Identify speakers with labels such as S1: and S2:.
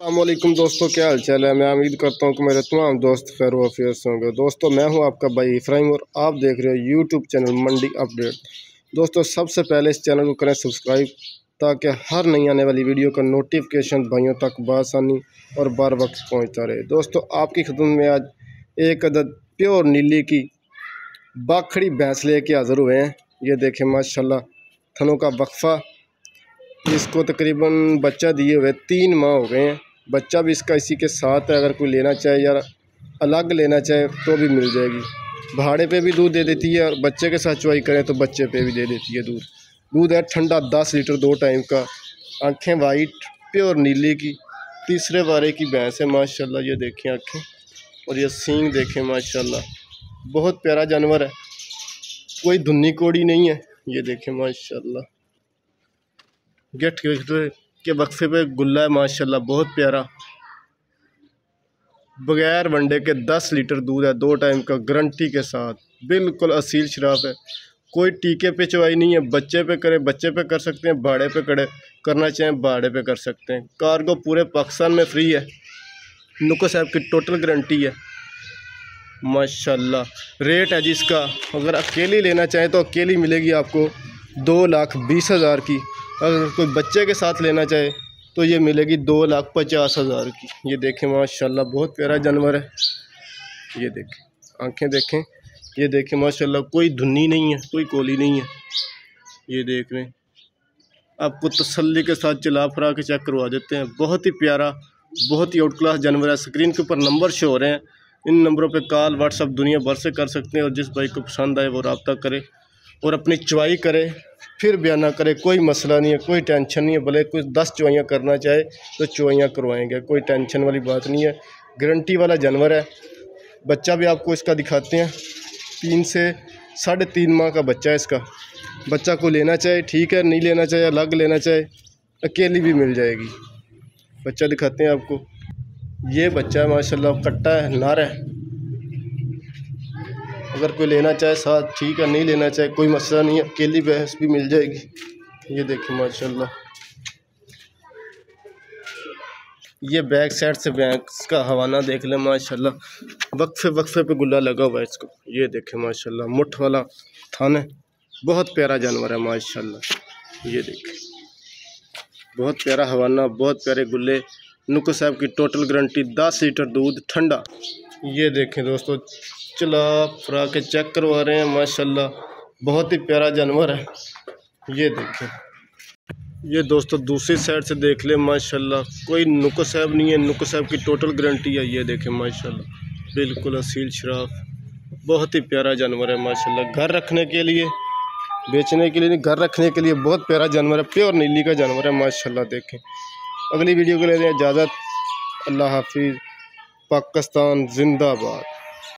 S1: अल्लाम दोस्तों, क्या हाल चाल है? मैं उम्मीद करता हूँ कि मेरे तमाम दोस्त खैर वफियत होंगे। दोस्तों, मैं हूँ आपका भाई इफ्राहिम और आप देख रहे हो यूट्यूब चैनल मंडी अपडेट दोस्तों, सबसे पहले इस चैनल को करें सब्सक्राइब ताकि हर नई आने वाली वीडियो का नोटिफिकेशन भाइयों तक बसानी और बार वक्त पहुँचता रहे। दोस्तों, आपकी खदमत में आज एक अदद प्योर नीली की बाखड़ी भैंस ले के हाज़िर हुए हैं। ये देखें, माशाल्लाह, थनों का वक्फा। इसको तकरीबन बच्चा दिए हुए तीन माह हो गए हैं। बच्चा भी इसका इसी के साथ है, अगर कोई लेना चाहे या अलग लेना चाहे तो भी मिल जाएगी। भाड़े पे भी दूध दे देती है और बच्चे के साथ चुवाई करें तो बच्चे पे भी दे देती है दूध। दूध है ठंडा दस लीटर दो टाइम का। आँखें वाइट प्योर नीले की। तीसरे बारे की भैंस है, माशाल्लाह, ये देखें आँखें। और ये सींग देखें, माशाल्लाह। बहुत प्यारा जानवर है। कोई धुन्नी कोड़ी नहीं है, ये देखें, माशाल्लाह। गेट के वक्फे पे गुल्ला है, माशाल्लाह, बहुत प्यारा। बगैर वनडे के दस लीटर दूध है, दो टाइम का गारंटी के साथ। बिल्कुल असील शराब है। कोई टीके पे चवाई नहीं है, बच्चे पे करें, बच्चे पे कर सकते हैं भाड़े पे करे, करना चाहें भाड़े पे कर सकते हैं। कार्गो पूरे पाकिस्तान में फ्री है। नुको साहब की टोटल गारंटी है। माशाल्लाह, रेट है जिसका अगर अकेली लेना चाहें तो अकेली मिलेगी आपको दो लाख बीस हज़ार की। अगर कोई बच्चे के साथ लेना चाहे तो ये मिलेगी दो लाख पचास हज़ार की। ये देखें, माशाल्लाह, बहुत प्यारा जानवर है। ये देखें, आँखें देखें, ये देखें, माशाल्लाह, कोई धुनी नहीं है, कोई कोली नहीं है। ये देख रहे हैं आपको तसल्ली के साथ चला फरा के चेक करवा देते हैं। बहुत ही प्यारा, बहुत ही आउट क्लास जानवर है। स्क्रीन के ऊपर नंबर शो हो रहे हैं। इन नंबरों पे कॉल व्हाट्सअप दुनिया भर से कर सकते हैं और जिस भाई को पसंद आए, वो रबता करे। और अपनी चुवाई करे, फिर बयाना करे, कोई मसला नहीं है, कोई टेंशन नहीं है, भले कोई दस चुवाइयाँ करना चाहे तो चुवाइयाँ करवाएँगे, कोई टेंशन वाली बात नहीं है। गारंटी वाला जानवर है। बच्चा भी आपको इसका दिखाते हैं। तीन से साढ़े तीन माह का बच्चा है इसका। बच्चा को लेना चाहे, ठीक है, नहीं लेना चाहे, अलग लेना चाहे, अकेली भी मिल जाएगी। बच्चा दिखाते हैं आपको। ये बच्चा है माशाल्लाह कट्टा है, नार है। अगर कोई लेना चाहे, साथ ठीक है, नहीं लेना चाहे, कोई मसला नहीं है, अकेली भैंस भी मिल जाएगी। ये देखिए, माशाल्लाह। ये बैक साइड से भैंस का हवाना देख लें, माशाल्लाह। वक्फे वक्फे पे गुल्ला लगा हुआ है इसको। ये देखें माशाल्लाह, मुठ वाला थान बहुत प्यारा जानवर है, माशाल्लाह। ये देखें बहुत प्यारा हवाना, बहुत प्यारे गुल्ले। नुको साहब की टोटल गारंटी दस लीटर दूध, ठंडा। ये देखें दोस्तों चला, फरा के चेक करवा रहे हैं, माशाल्लाह। बहुत ही प्यारा जानवर है। ये देखें ये दोस्तों, दूसरी साइड से देख ले, माशाल्लाह। कोई नुको साहब नहीं है। नुक साहब की टोटल गारंटी है, ये देखें माशाल्लाह। बिल्कुल असील शराफ। बहुत ही प्यारा जानवर है, माशाल्लाह। घर रखने के लिए, बेचने के लिए नहीं, घर रखने के लिए बहुत प्यारा जानवर है। प्योर नीली का जानवर है, माशाल्लाह, देखें। अगली वीडियो को ले रहे हैं इजाज़त। अल्लाह हाफिज़। पाकिस्तान, जिंदाबाद।